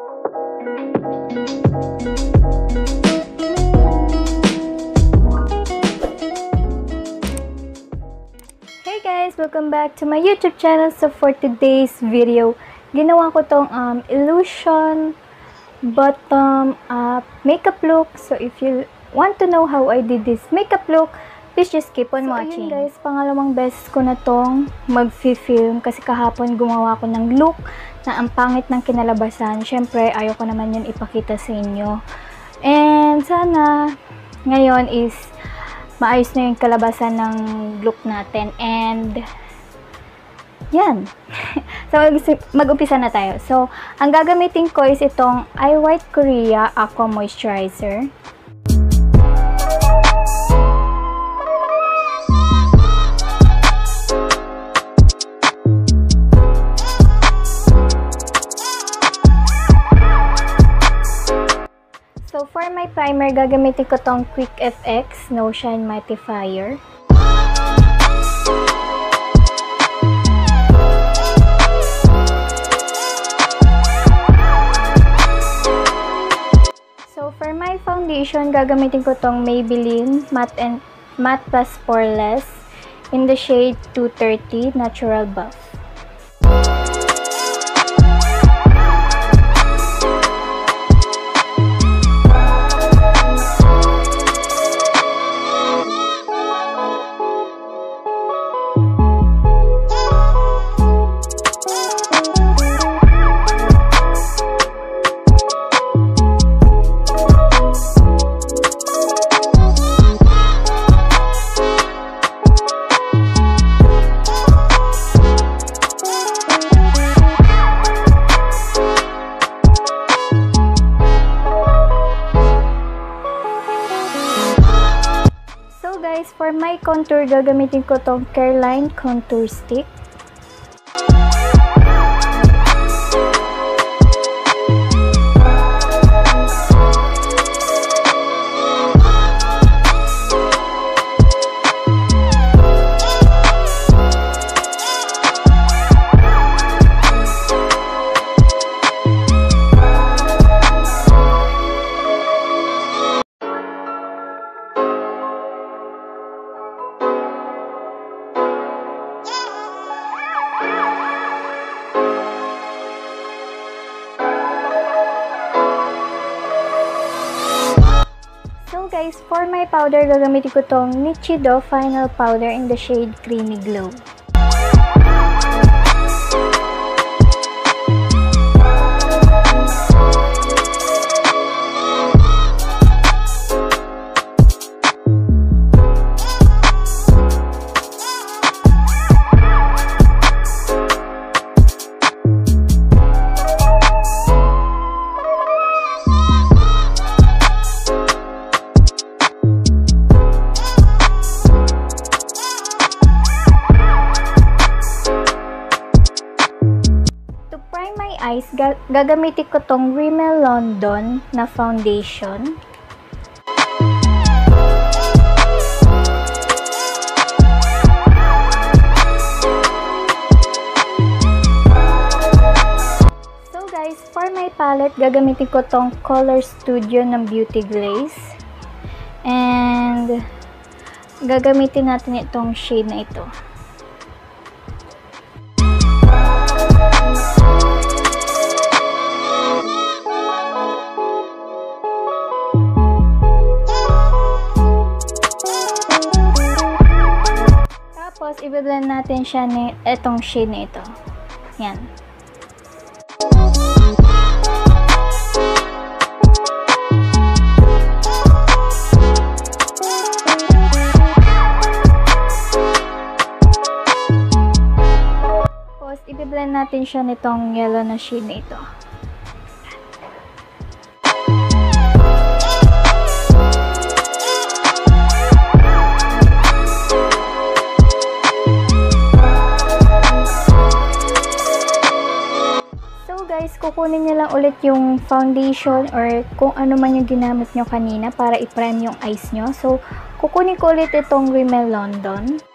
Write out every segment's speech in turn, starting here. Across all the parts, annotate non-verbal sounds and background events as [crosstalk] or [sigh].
Hey guys! Welcome back to my YouTube channel. So for today's video, ginawa ko tong um, illusion bottom up makeup look. So if you want to know how I did this makeup look, please just keep on So, watching. guys, pangalawang beses ko na tong mag-film kasi kahapon gumawa ko ng look na ang pangit ng kinalabasan. Siyempre, ayaw ko naman yun ipakita sa inyo. And sana ngayon is maayos na yung kalabasan ng look natin. And, yan. [laughs] so, mag- mag-umpisa na tayo. So, ang gagamitin ko is itong Eye White Korea Aqua Moisturizer. For my primer, gagamitin ko tong Quick FX No Shine Mattifier. So, for my foundation, gagamitin ko tong Maybelline Matte, and, Matte Plus Poreless in the shade 230 Natural Buff. Guys, for my contour, gagamitin ko tong Careline Contour Stick. My powder, gagamitin ko tong Nichido Final Powder in the shade Creamy Glow. Gagamitin ko tong Rimmel London na foundation. So guys, for my palette, gagamitin ko tong Color Studio ng Beauty Glaze. And gagamitin natin itong shade na ito. I-blend natin siya ni itong shade na ito. Yan. Tapos, i-blend natin siya nitong yellow na shade na ito. Ulit yung foundation or kung ano man yung ginamit nyo kanina para i-prime yung eyes nyo. So, kukunin ko ulit itong Rimmel London.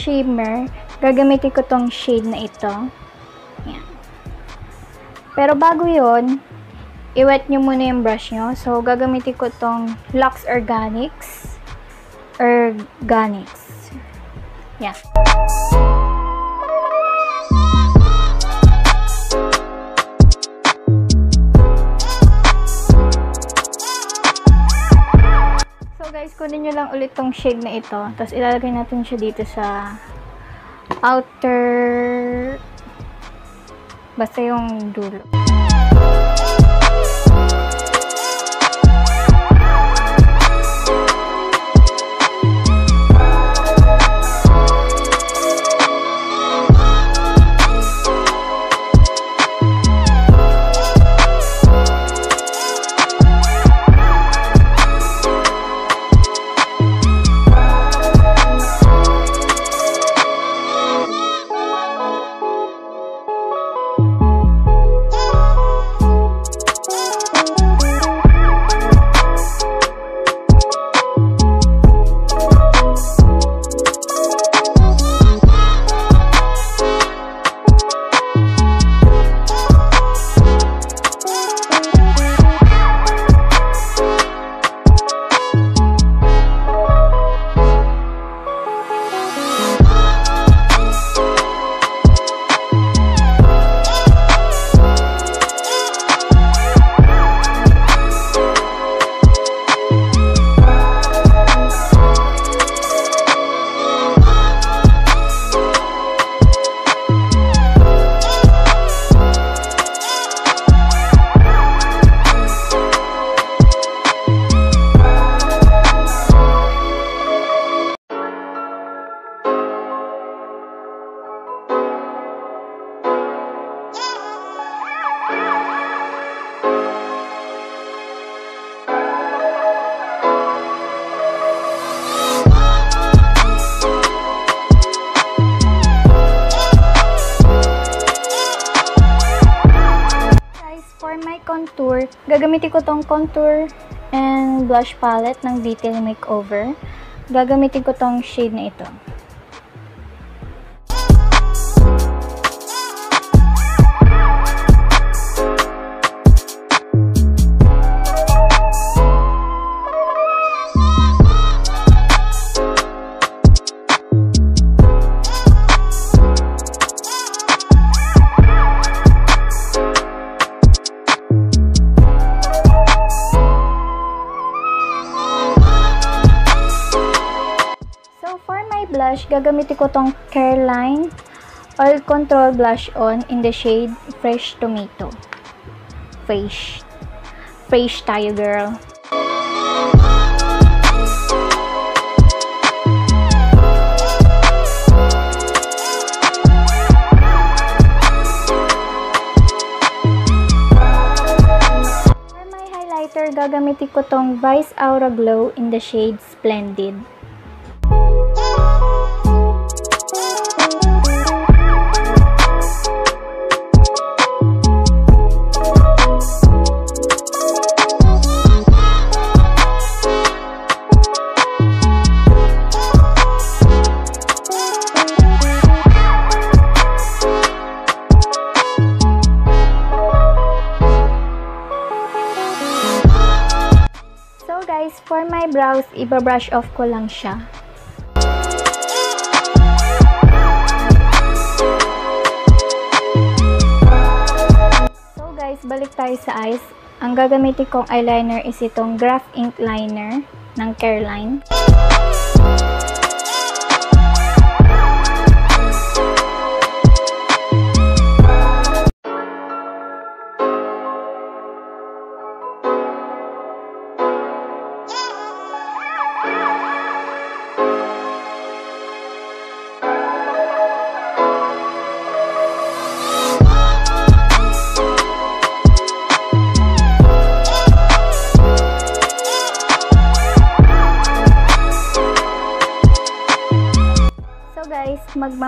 Shimmer, gagamitin ko tong shade na ito. Yan. Pero bago yon i-wet nyo muna yung brush nyo. So, gagamitin ko tong Lux Organics. Organics. Yan. Kunin nyo lang ulit tong shade na ito. Tapos ilalagay natin siya dito sa outer basta yung dulo. Gagamitin ko tong contour and blush palette ng Detail Makeover. Gagamitin ko tong shade na ito. Blush, gagamitin ko tong Careline Oil Control Blush On in the shade Fresh Tomato. Fresh. Fresh tayo, girl. Gagamitin ko tong Vice Aura Glow in the shade Splendid. Guys, for my brows, iba-brush off ko lang siya. So guys, balik tayo sa eyes. Ang gagamitin kong eyeliner is itong Graph Ink Liner ng Careline.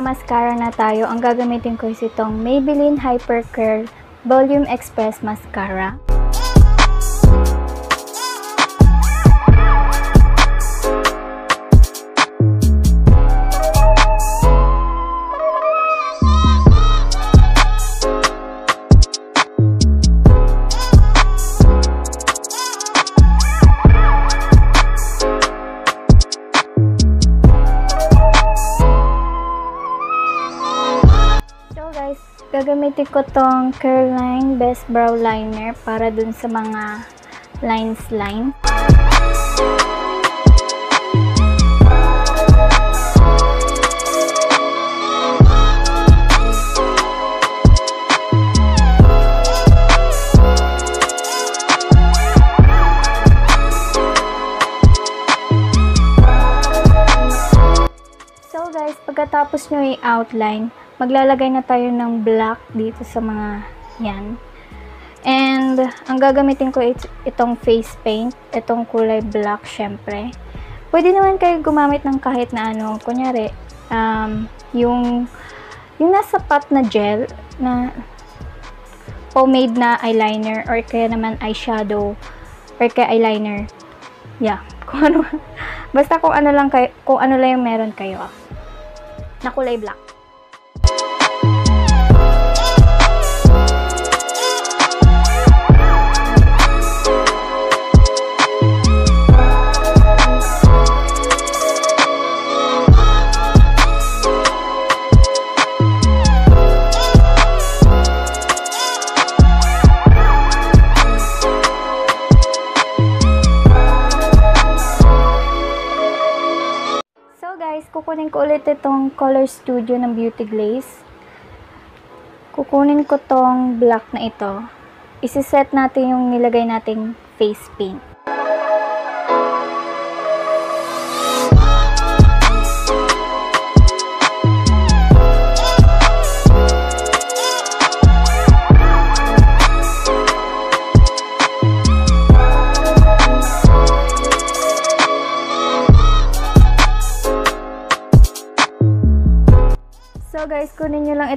Magmamaskara na tayo. Ang gagamitin ko is itong Maybelline Hyper Curl Volume Express Mascara. Gagamitin ko tong Careline Best Brow Liner para dun sa mga lines line. So guys, pagkatapos nyo i-outline, maglalagay na tayo ng black dito sa mga yan. And, ang gagamitin ko it, itong face paint, itong kulay black syempre. Pwede naman kayo gumamit ng kahit na ano, kunyari, um, yung, yung nasa pot na gel, na pomade na eyeliner, or kaya naman eyeshadow, or kaya eyeliner. Yeah, [laughs] kung ano, basta kung ano lang kayo, kung ano lang yung meron kayo na kulay black. Ko ulit itong Color Studio ng Beauty Glaze. Kukunin ko tong black na ito. Isiset natin yung nilagay nating face paint.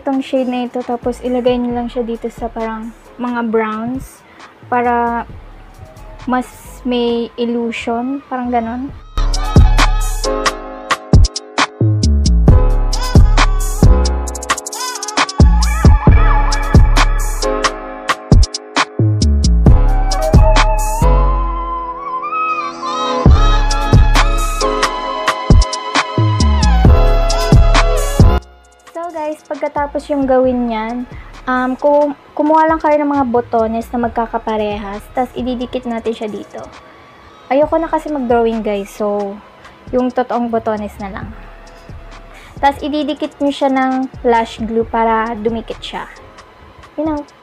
Itong shade na ito tapos ilagay nyo lang siya dito sa parang mga browns para mas may illusion, parang ganon. Pagkatapos yung gawin yan, um, kum kumuha lang kayo ng mga botones na magkakaparehas, tapos ididikit natin siya dito. Ayoko na kasi mag-drawing guys, so yung totoong botones na lang. Tapos ididikit nyo siya ng lash glue para dumikit siya. You know.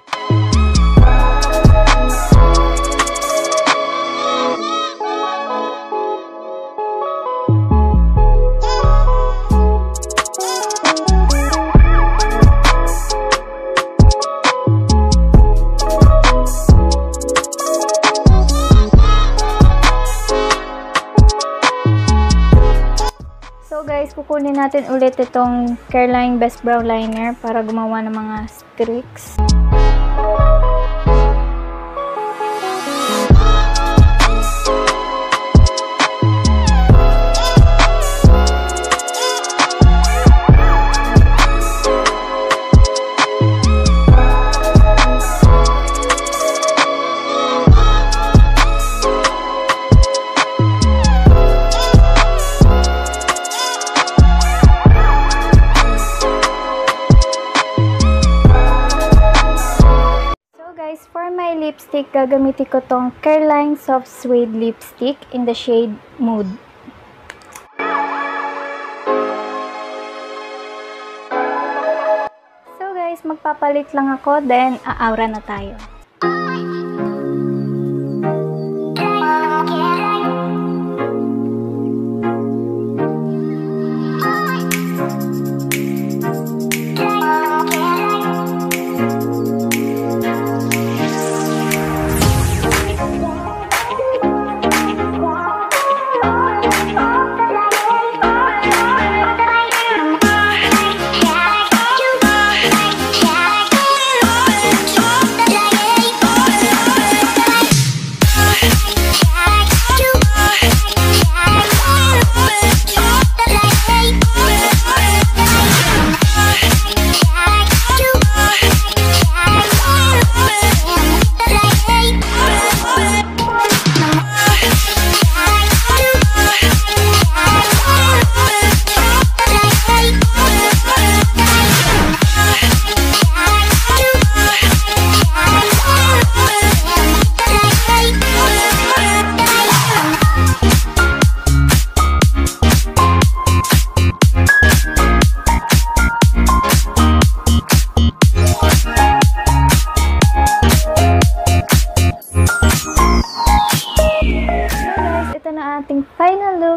Natin ulit itong Careline Best Brow Liner para gumawa ng mga streaks. Lipstick, gagamitin ko tong Careline Soft Suede Lipstick in the shade Mood. So guys, magpapalit lang ako, then aaura na tayo.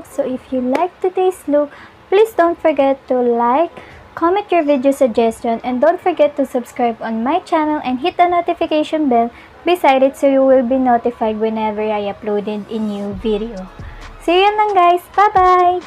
So if you like today's look, please don't forget to like, comment your video suggestion, and don't forget to subscribe on my channel and hit the notification bell beside it so you will be notified whenever I uploaded a new video. See you lang guys! Bye-bye!